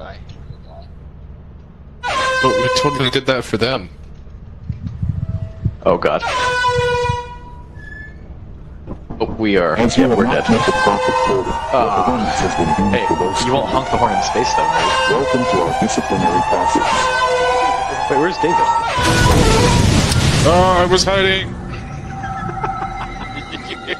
die. But we totally did that for them. Oh god. Oh, we are. As Yeah, we're dead. Uh, hey, you won't honk the horn in space though, right? Welcome to our disciplinary process. Wait, where's David? Oh, I was hiding!